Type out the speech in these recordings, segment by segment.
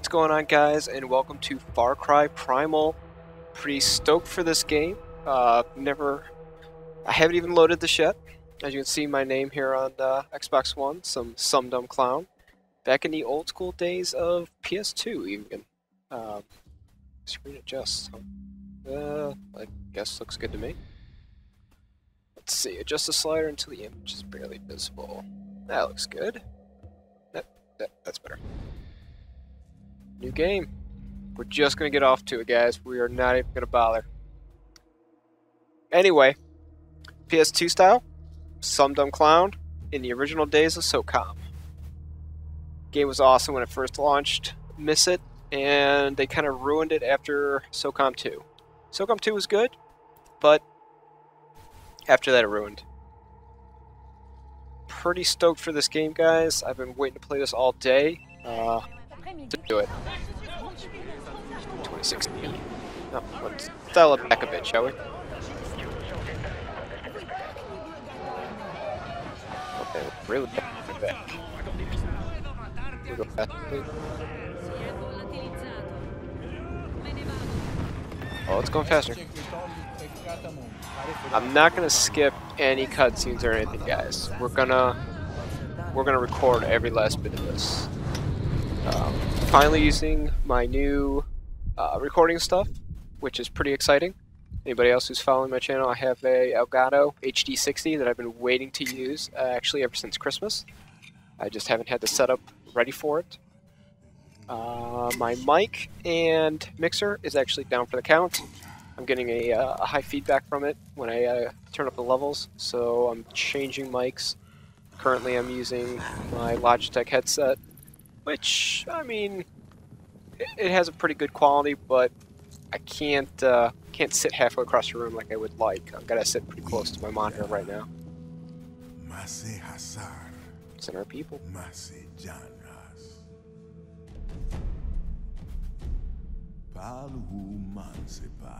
What's going on, guys, and welcome to Far Cry Primal. Pretty stoked for this game. Uh, never, I haven't even loaded this yet. As you can see, my name here on uh, Xbox One, some some dumb clown. Back in the old school days of PS2, even. Um, screen adjust. Uh, I guess looks good to me. Let's see, adjust the slider until the image is barely visible. That looks good. That, that that's better. New game. We're just gonna get off to it, guys. We are not even gonna bother. Anyway, PS2 style, some dumb clown in the original days of SOCOM. Game was awesome when it first launched. Miss it, and they kind of ruined it after SOCOM 2. SOCOM 2 was good, but after that it ruined. Pretty stoked for this game, guys. I've been waiting to play this all day. Uh, to do it. 2016. No, let's dial it back a bit, shall we? Okay, really back. Go. Oh, it's going faster. I'm not gonna skip any cutscenes or anything, guys. We're gonna we're gonna record every last bit of this. Um, finally using my new uh, recording stuff, which is pretty exciting. Anybody else who's following my channel, I have a Elgato HD60 that I've been waiting to use uh, actually ever since Christmas. I just haven't had the setup ready for it. Uh, my mic and mixer is actually down for the count. I'm getting a, uh, a high feedback from it when I uh, turn up the levels, so I'm changing mics. Currently I'm using my Logitech headset, which, I mean, it, it has a pretty good quality, but I can't uh, can't sit halfway across the room like I would like. I've got to sit pretty close to my monitor right now. It's our people.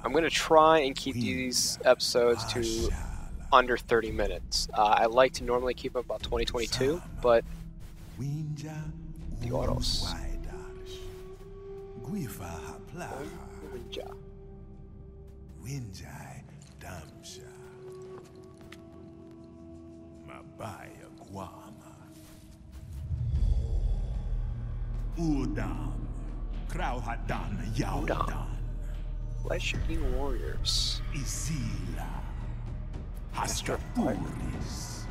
I'm going to try and keep these episodes to under 30 minutes. Uh, I like to normally keep them about 20, 22, but the autos. Wenja. Winjai Damsha Mabaya Guama Udam Krauhadan Yaudan Flesh Eating Warriors. Isila Hastrapuris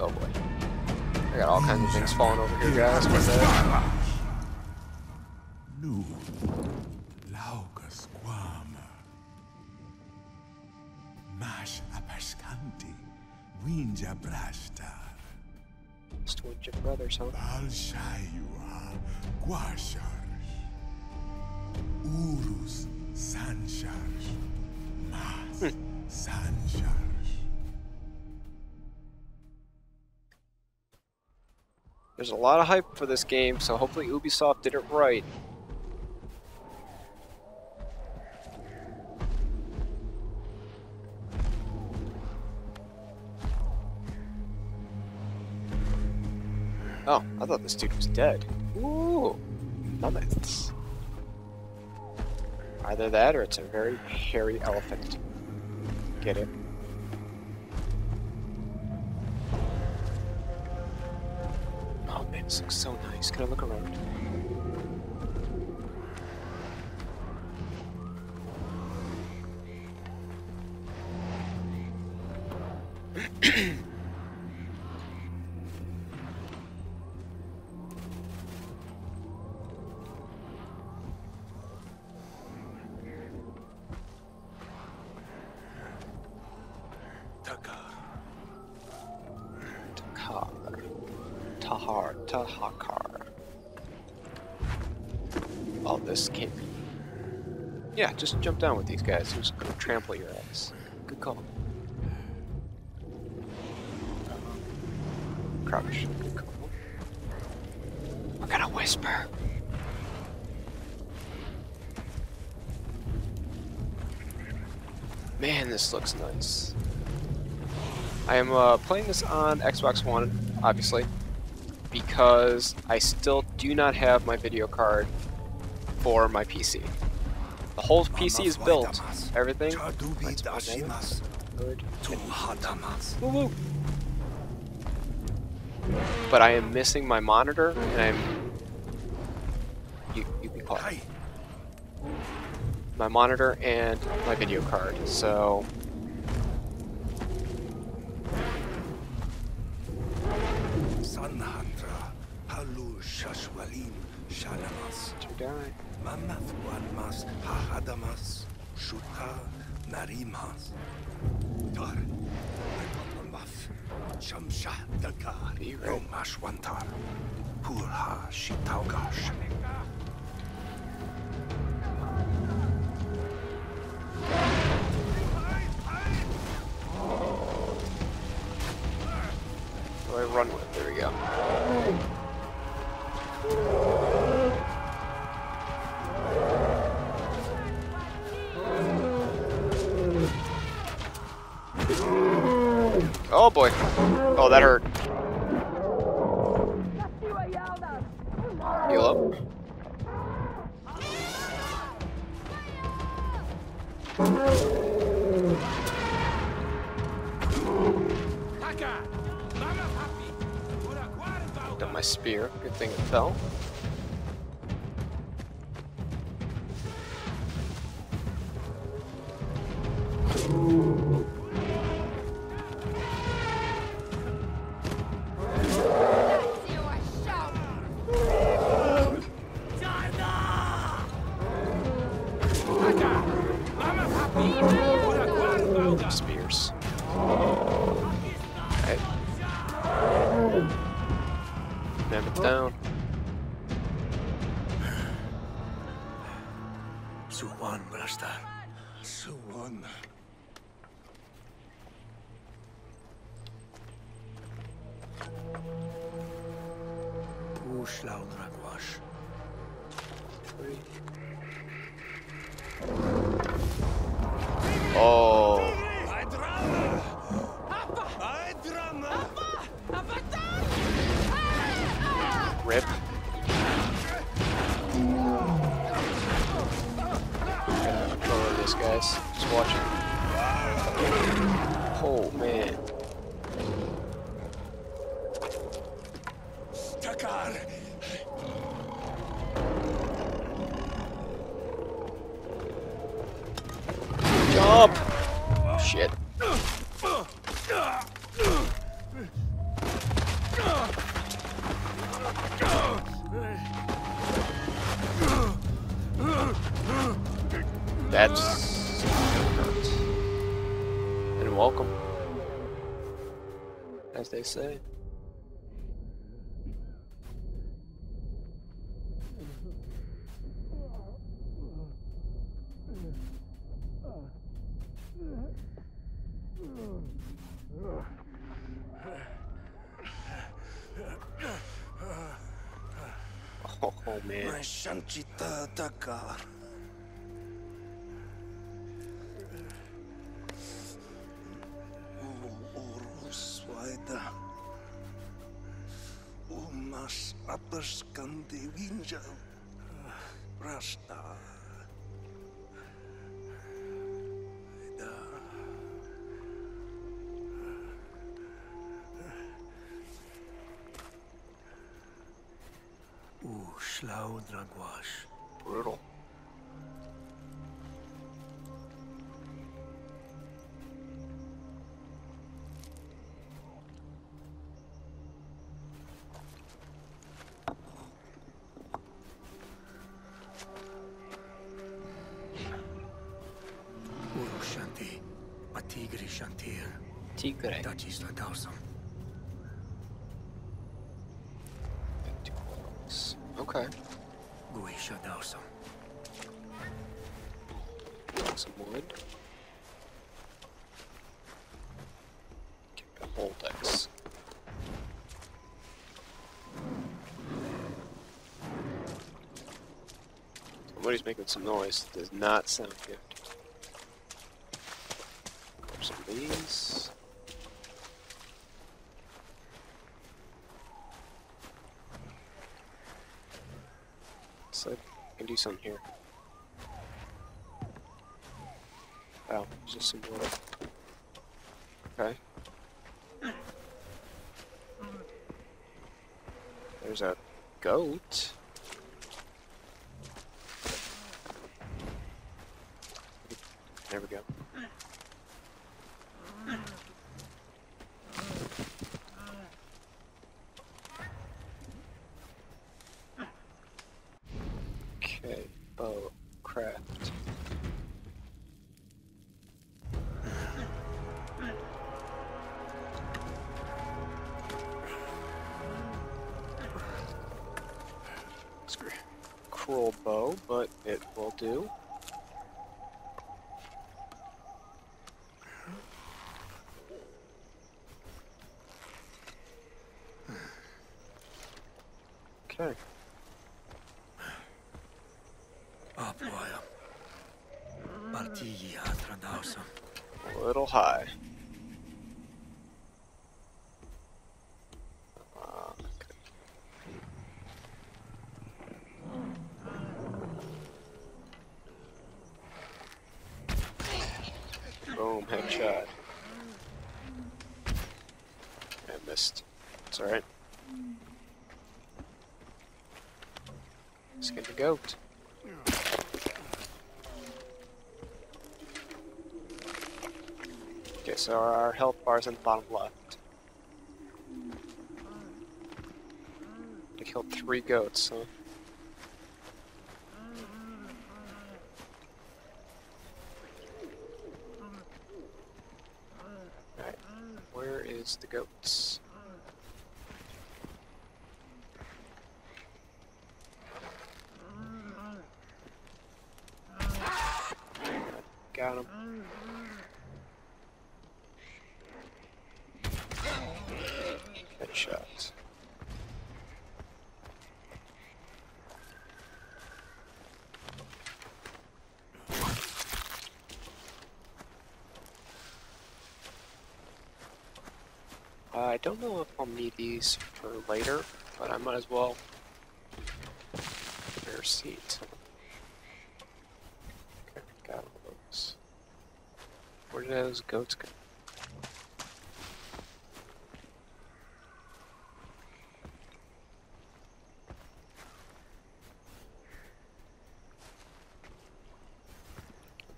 Oh boy. I got all kinds of things falling over here, guys. What's that? Uh, nu Laukas Guama Mash Apaskanti Wenja Brashtar Switch your brothers, huh? Balshayua Guashars Urus Mas hmm. Sanshars There's a lot of hype for this game, so hopefully Ubisoft did it right. Oh, I thought this dude was dead. Ooh, mammoths. Either that or it's a very hairy elephant. Get it? This looks so nice. Can I look around? Down with these guys who's gonna trample your ass. Good call. Crouch. Good call. We're gonna whisper. Man, this looks nice. I am uh, playing this on Xbox One, obviously. because I still do not have my video card for my PC. The whole PC is built. Everything. Chadubi That's my name. dashimas. Good. Tu hadamas. Woo woo. But I am missing my monitor, and I'm. You, you be quiet. My monitor and my video card. So Sanhandra. Palu shashwalim shalamas. to die. Mammoth one must hahadamas shuta narimas. Tar maf shamsha dakari romashwantar purha shitaugash. Done my spear. Good thing it fell. Pushlau dragwash. Rip. Gotta lower this, guys. Just watch. Oh, man. That's hurt. And welcome. As they say. Oh, man. la un dragoaș. Rup. Somebody's making some noise does not sound good. Grab some of these. So I can do something here. Wow, just some water. Okay. There's a goat. Bow, craft. Screw. Cruel bow, but it will do. Okay. Aploja. Partiji atradau sam. A little high. Uh, okay. Headshot. I missed. It's alright. Let's get the goat. Okay, so our health bar is in the bottom left. I killed three goats, huh? Alright, the goats? Got him. Headshot. Uh, I don't know if I'll need these for later, but I might as well. Rear seat. Okay, got those. Where did those goats go?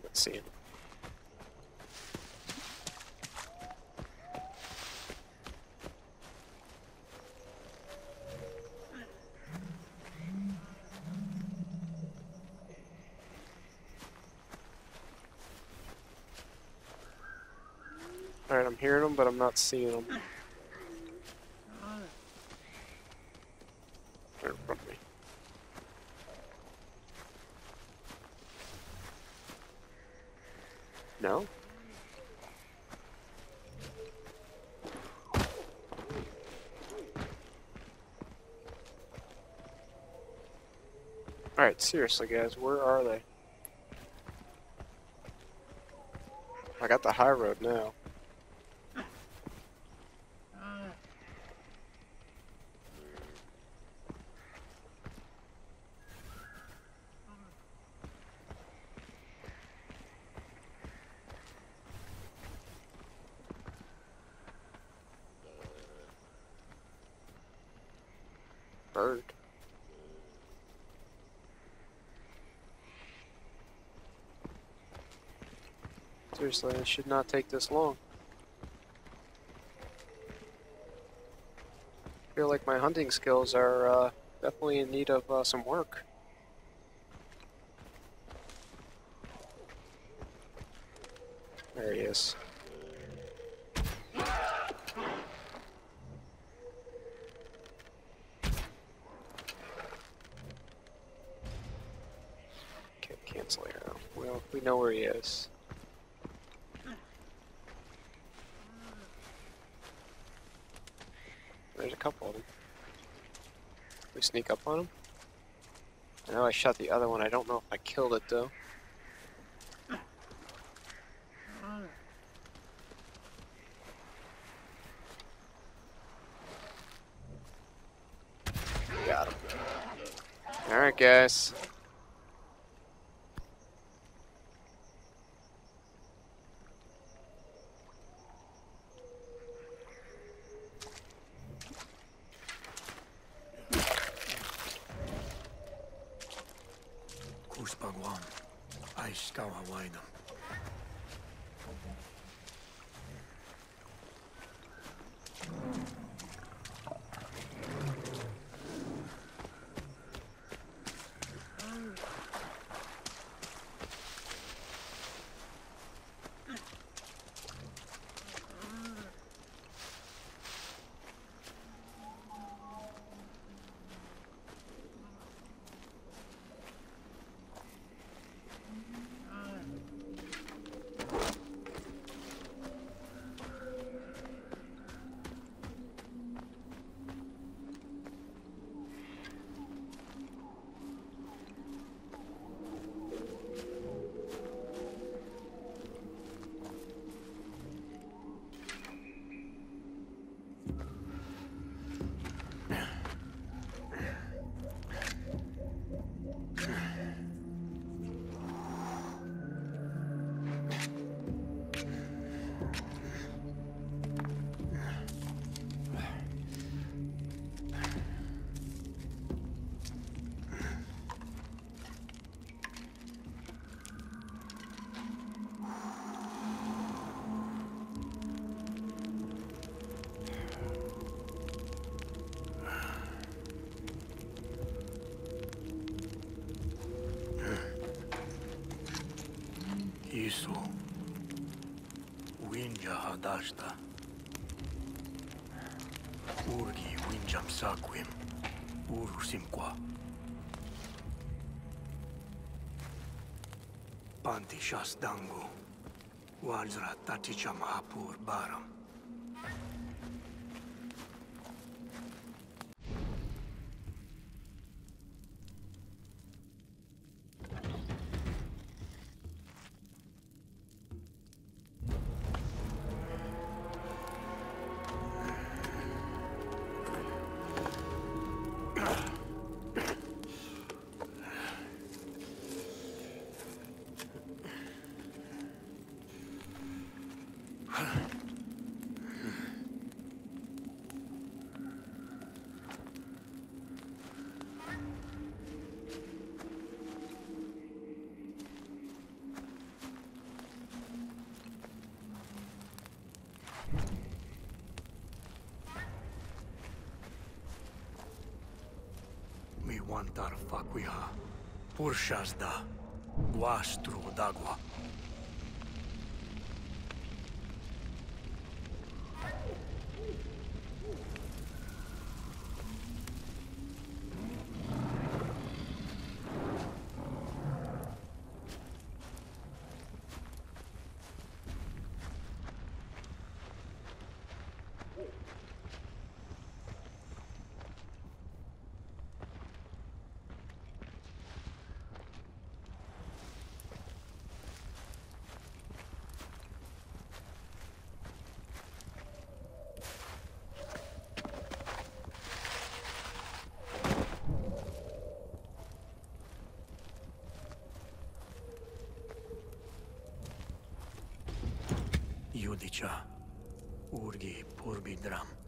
Let's see. Alright, I'm hearing them, but I'm not seeing them. They're me. No? Alright, seriously guys, where are they? I got the high road now. Bird. Seriously, it should not take this long. I feel like my hunting skills are uh, definitely in need of uh, some work. There he is. Okay, cancel arrow. Well, we know where he is. There's a couple of them. We sneak up on them. I know I shot the other one. I don't know if I killed it though. Got him. Alright guess. da asta. Urgi winjam sacuim, urusim qua. Panti shas dangu, walzra taticham apur baram. Ilwantar Fakuiha, Purshasda, Guastro d'Água, Judica. Urgi purbidram.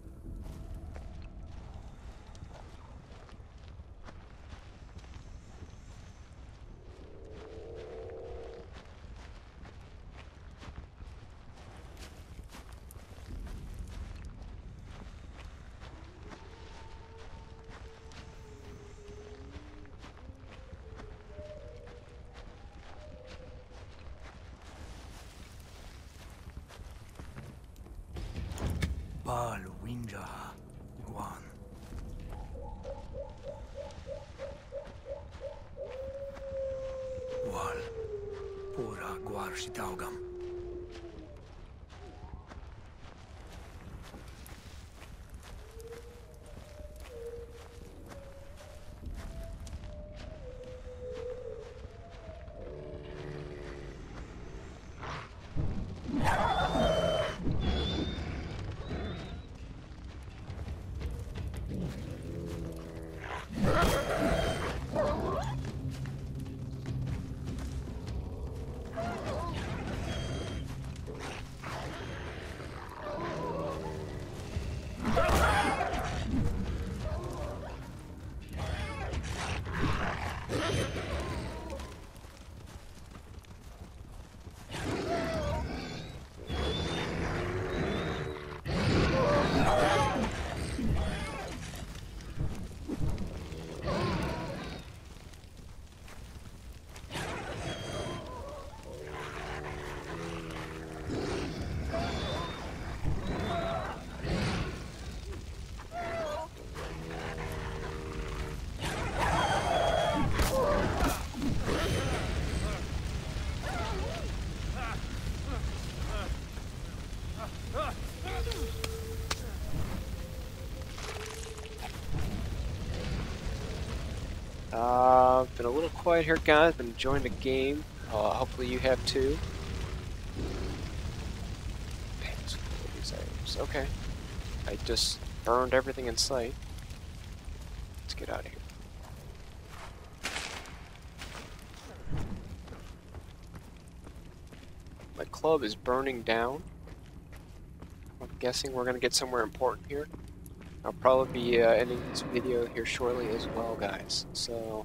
Been a little quiet here, guys. Been enjoying the game. Uh, hopefully you have too. Okay. I just burned everything in sight. Let's get out of here. My club is burning down. I'm guessing we're gonna get somewhere important here. I'll probably be uh, ending this video here shortly as well, guys. So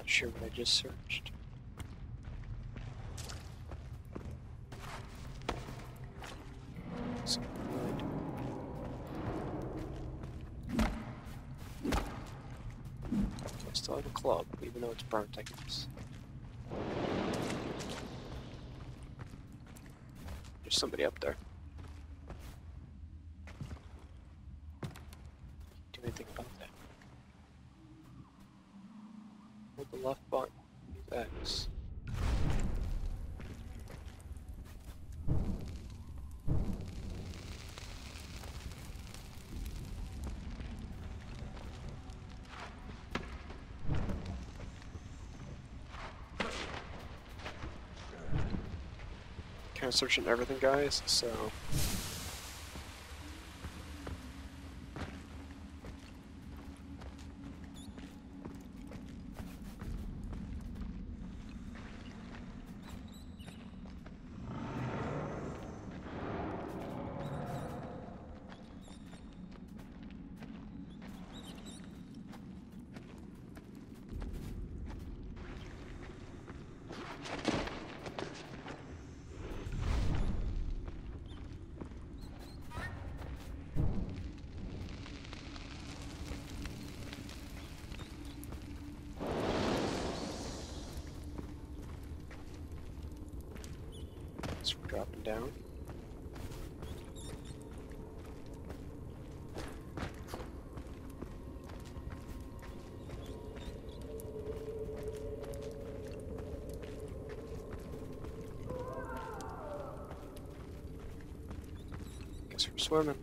Not sure what I just searched. I still have a club, even though it's burnt, I guess. There's somebody up there. Do anything about that. Hold the left button. Use X. Kind of searching everything, guys, so. It's dropping down. We're swimming.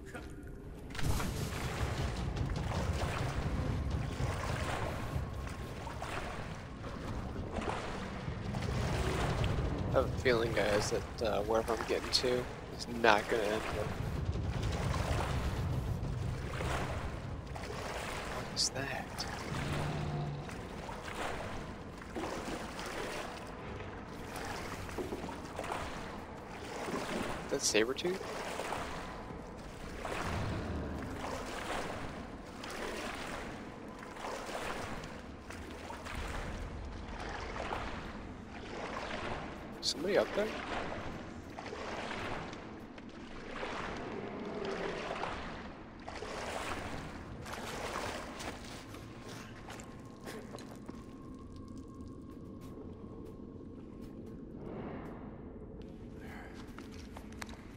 I have a feeling, guys, that uh, wherever I'm getting to is not going to end well. What is that? That Sabretooth? Somebody up there?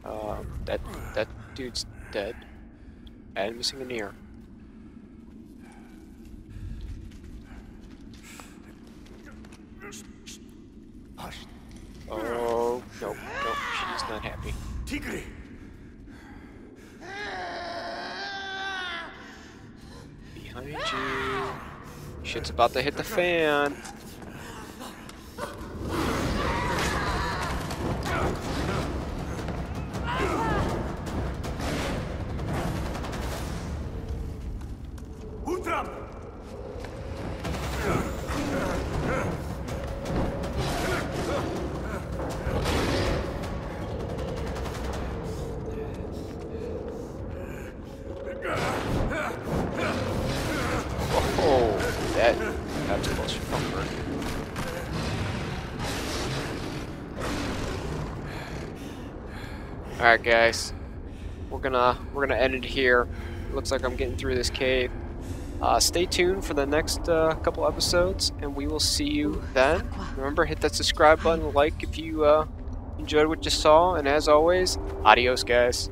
Um, that that dude's dead, and missing an ear. Hush. Oh no, no, she's not happy. Tigre. Behind you. Shit's about to hit the fan. Alright guys. We're gonna we're gonna end it here. Looks like I'm getting through this cave. Uh, stay tuned for the next uh, couple episodes, and we will see you then. Remember, hit that subscribe button, like if you uh, enjoyed what you saw, and as always, adios, guys.